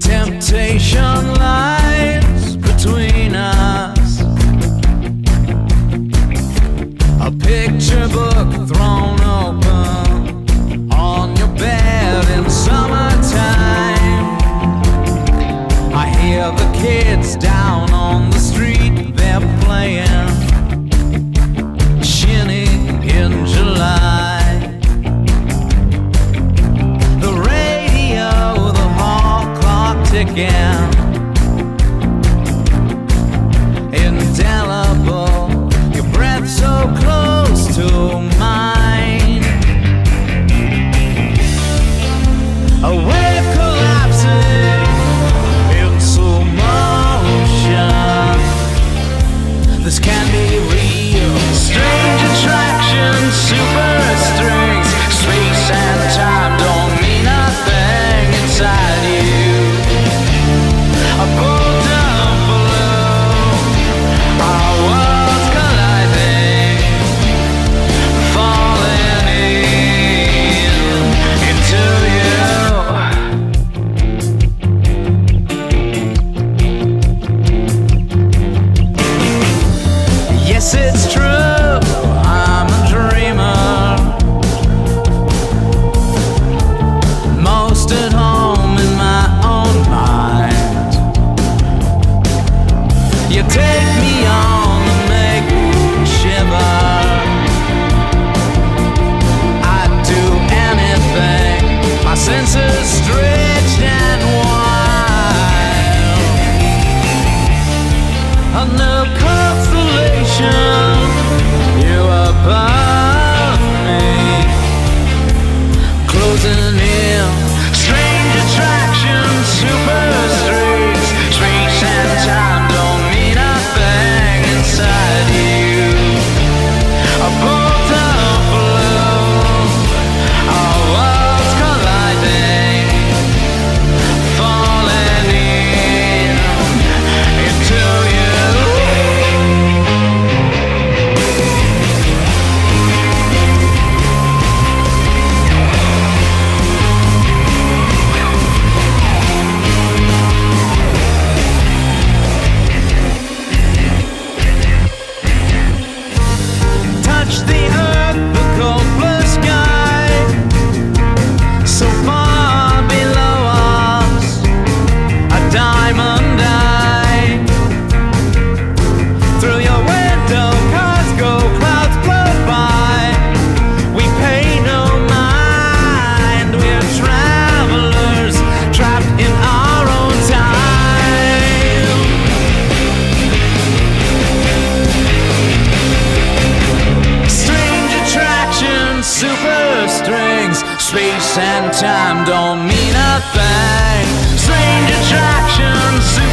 Temptation lies between us. A picture book thrown open on your bed in summertime. I hear the kids down on the street, they're playing. You take me on and make me shiver. I'd do anything. My senses stretched and wild. And no. You above me, closing. space and time don't mean a thing. Strange attractions.